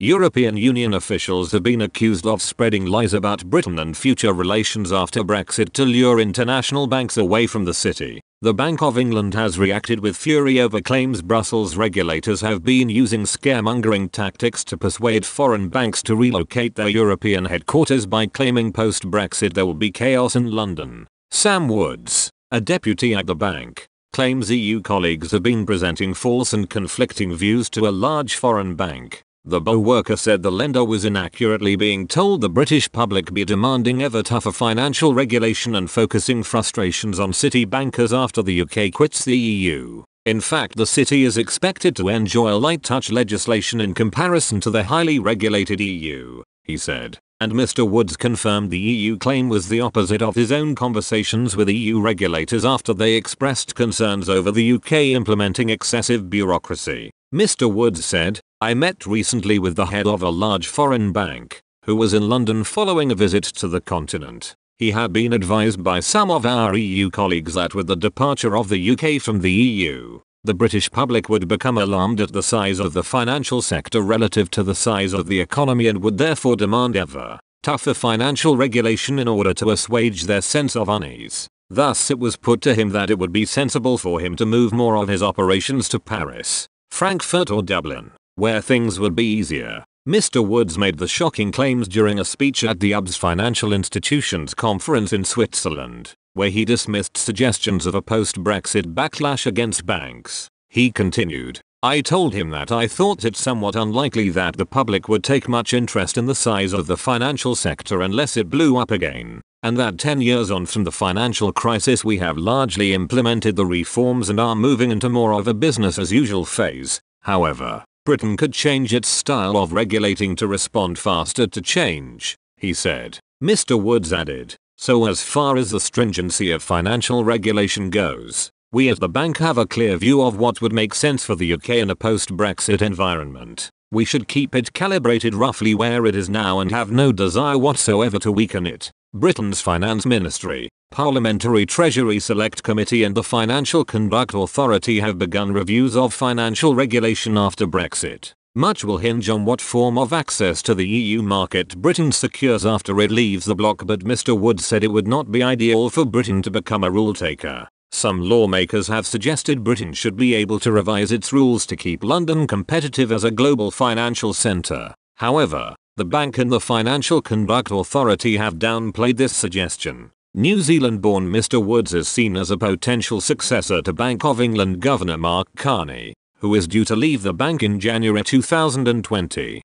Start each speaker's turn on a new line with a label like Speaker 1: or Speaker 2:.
Speaker 1: European Union officials have been accused of spreading lies about Britain and future relations after Brexit to lure international banks away from the city. The Bank of England has reacted with fury over claims Brussels regulators have been using scaremongering tactics to persuade foreign banks to relocate their European headquarters by claiming post-Brexit there will be chaos in London. Sam Woods, a deputy at the bank, claims EU colleagues have been presenting false and conflicting views to a large foreign bank. The BO worker said the lender was inaccurately being told the British public be demanding ever tougher financial regulation and focusing frustrations on city bankers after the UK quits the EU. In fact the city is expected to enjoy a light touch legislation in comparison to the highly regulated EU, he said. And Mr Woods confirmed the EU claim was the opposite of his own conversations with EU regulators after they expressed concerns over the UK implementing excessive bureaucracy. Mr Woods said, I met recently with the head of a large foreign bank, who was in London following a visit to the continent. He had been advised by some of our EU colleagues that with the departure of the UK from the EU, the British public would become alarmed at the size of the financial sector relative to the size of the economy and would therefore demand ever tougher financial regulation in order to assuage their sense of unease. Thus it was put to him that it would be sensible for him to move more of his operations to Paris Frankfurt or Dublin, where things would be easier. Mr. Woods made the shocking claims during a speech at the UBS Financial Institutions Conference in Switzerland, where he dismissed suggestions of a post-Brexit backlash against banks. He continued, I told him that I thought it somewhat unlikely that the public would take much interest in the size of the financial sector unless it blew up again and that 10 years on from the financial crisis we have largely implemented the reforms and are moving into more of a business as usual phase. However, Britain could change its style of regulating to respond faster to change, he said. Mr. Woods added, so as far as the stringency of financial regulation goes, we at the bank have a clear view of what would make sense for the UK in a post-Brexit environment. We should keep it calibrated roughly where it is now and have no desire whatsoever to weaken it. Britain's Finance Ministry, Parliamentary Treasury Select Committee and the Financial Conduct Authority have begun reviews of financial regulation after Brexit. Much will hinge on what form of access to the EU market Britain secures after it leaves the bloc but Mr Wood said it would not be ideal for Britain to become a rule taker. Some lawmakers have suggested Britain should be able to revise its rules to keep London competitive as a global financial centre. However, the bank and the Financial Conduct Authority have downplayed this suggestion. New Zealand-born Mr Woods is seen as a potential successor to Bank of England Governor Mark Carney, who is due to leave the bank in January 2020.